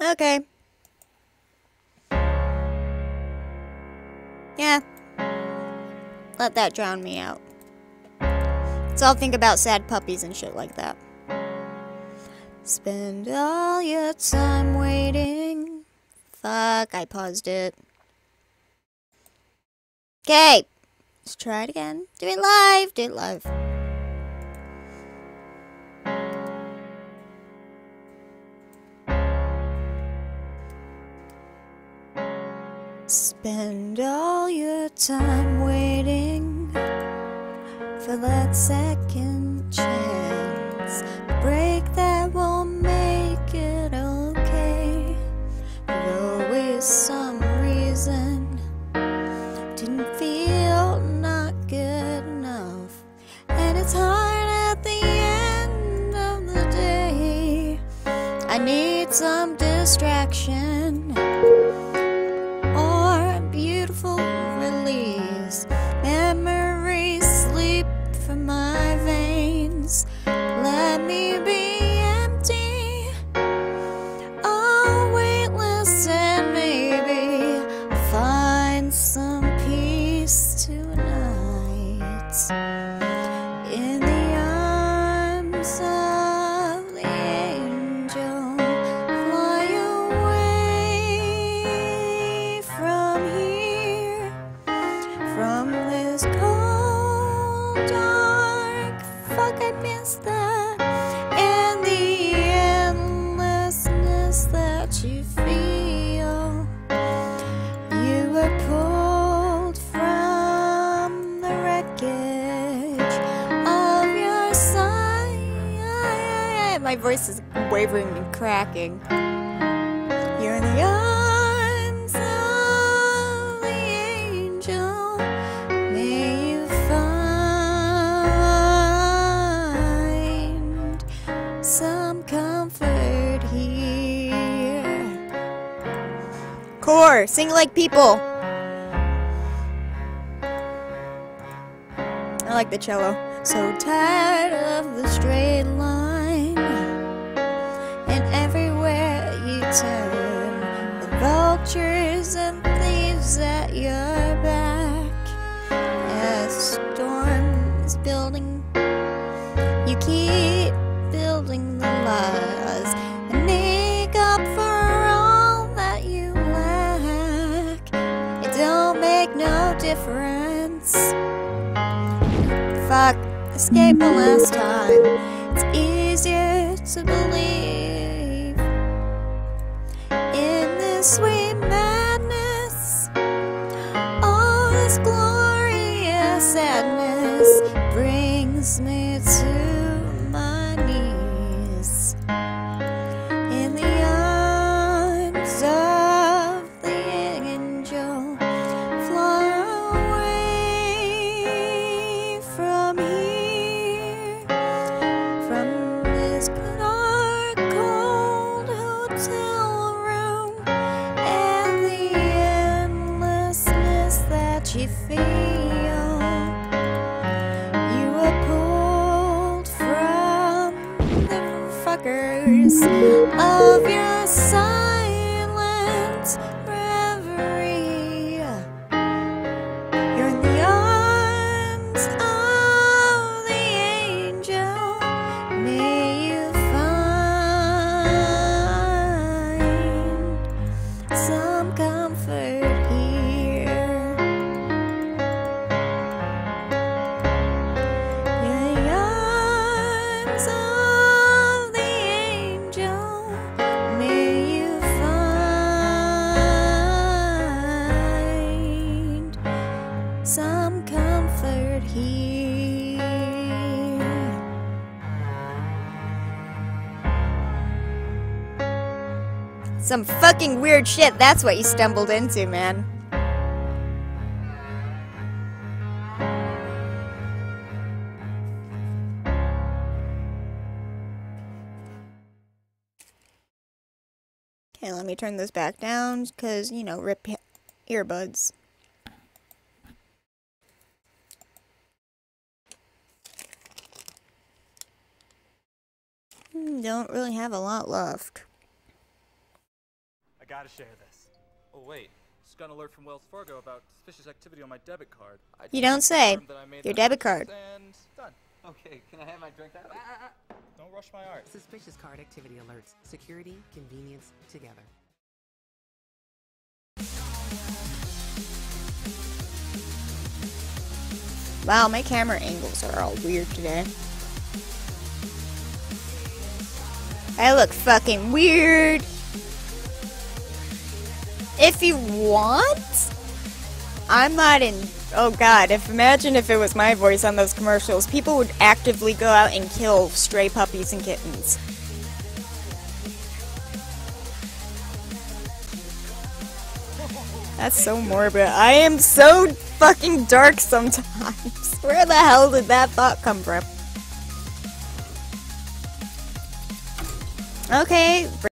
Okay. Yeah. Let that drown me out. So I'll think about sad puppies and shit like that. Spend all your time waiting. Fuck, I paused it. Okay. Let's try it again. Do it live. Do it live. Spend all your time waiting for that second chance. Break that will make it okay. But always some reason didn't feel not good enough. And it's hard at the end of the day. I need some distraction My voice is wavering and cracking. You're in the arms of the angel. May you find some comfort here. Core, sing like people. I like the cello. So tired of the straight building, you keep building the lies and make up for all that you lack. It don't make no difference. Fuck, escape the last time. It's easier to believe brings me to my knees in the arms of the angel. Fly away from here, from this dark, cold hotel room, and the endlessness that you feel. Here. Some fucking weird shit, that's what you stumbled into, man. Okay, let me turn this back down because, you know, rip earbuds. Hmm, don't really have a lot left. I gotta share this. Oh wait, Just got an alert from Wells Fargo about suspicious activity on my debit card. I You don't say. confirmed that I made Your debit card. And done. Okay, can I have my drink now? Ah, ah, ah. Don't rush my art. Suspicious card activity alerts. Security, convenience, together. Wow, my camera angles are all weird today. I look fucking weird. If you want, I'm not in. Oh god, if imagine if it was my voice on those commercials, people would actively go out and kill stray puppies and kittens. That's so morbid. I am so fucking dark sometimes. Where the hell did that thought come from? Okay.